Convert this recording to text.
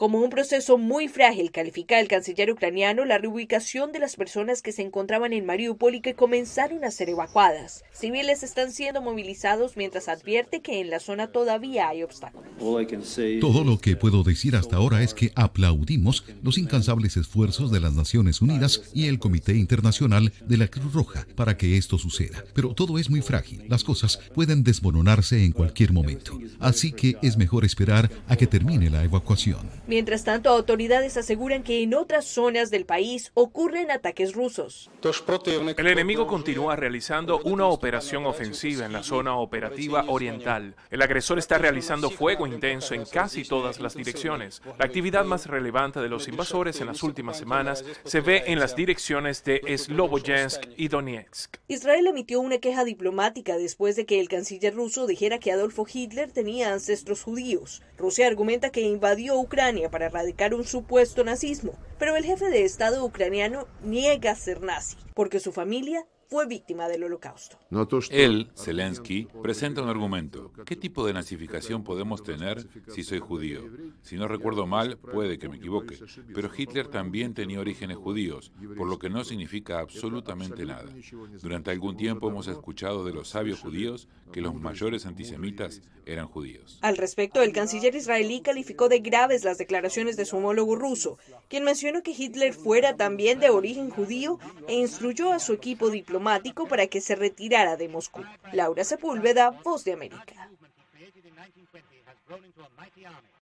Como un proceso muy frágil, califica el canciller ucraniano la reubicación de las personas que se encontraban en Mariupol y que comenzaron a ser evacuadas. Civiles están siendo movilizados mientras advierte que en la zona todavía hay obstáculos. Todo lo que puedo decir hasta ahora es que aplaudimos los incansables esfuerzos de las Naciones Unidas y el Comité Internacional de la Cruz Roja para que esto suceda. Pero todo es muy frágil. Las cosas pueden desmoronarse en cualquier momento. Así que es mejor esperar a que termine la evacuación. Mientras tanto, autoridades aseguran que en otras zonas del país ocurren ataques rusos. El enemigo continúa realizando una operación ofensiva en la zona operativa oriental. El agresor está realizando fuego intenso en casi todas las direcciones. La actividad más relevante de los invasores en las últimas semanas se ve en las direcciones de Sloboyansk y Donetsk. Israel emitió una queja diplomática después de que el canciller ruso dijera que Adolfo Hitler tenía ancestros judíos. Rusia argumenta que invadió Ucrania para erradicar un supuesto nazismo, pero el jefe de Estado ucraniano niega ser nazi, porque su familia fue víctima del holocausto. Él, Zelensky, presenta un argumento. ¿Qué tipo de nazificación podemos tener si soy judío? Si no recuerdo mal, puede que me equivoque, pero Hitler también tenía orígenes judíos, por lo que no significa absolutamente nada. Durante algún tiempo hemos escuchado de los sabios judíos que los mayores antisemitas eran judíos. Al respecto, el canciller israelí calificó de graves las declaraciones de su homólogo ruso, quien mencionó que Hitler fuera también de origen judío e instruyó a su equipo diplomático para que se retirara de Moscú. Laura Sepúlveda, Voz de América.